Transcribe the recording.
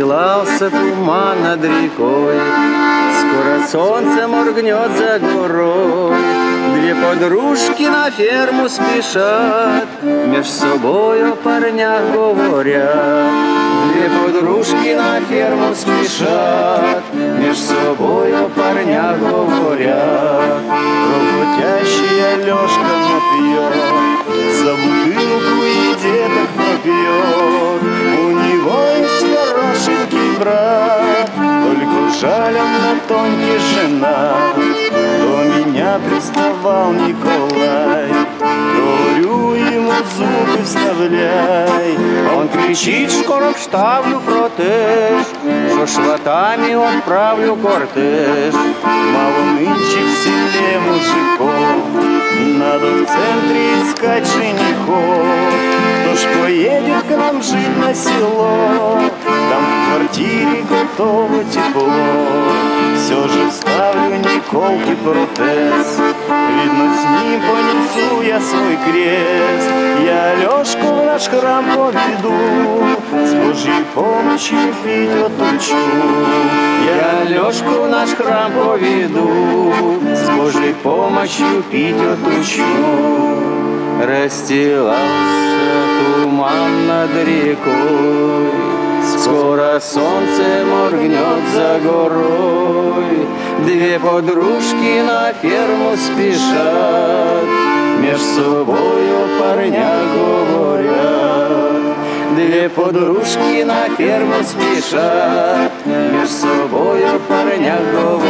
Растелялся туман над рекой, Скоро солнце моргнет за горой. Две подружки на ферму спешат, Меж собою парня говорят. Две подружки на ферму спешат, Меж собою парня говорят. Работящий Алешка напьет, жаль он на тонке жена. До меня приставал Николай, Говорю ему зубы вставляй. Он кричить, скоро вставлю протеж, Що шватами отправлю кортеж. Мало нынче в селе мужиков, Надо в центре искать женихов. Кто ж поедет к нам жить на село, Квартире готово тепло. Все же вставлю Николке протез, Видно, с ним понесу я свой крест. Я Алешку в наш храм поведу, С Божьей помощью пить отучу. Я Лешку в наш храм поведу, С Божьей помощью пить отучу. Расстилался туман над рекой, Солнце моргнет за горой. Две подружки на ферму спешат, Меж собою парня говорят. Две подружки на ферму спешат, Меж собою парня говорят.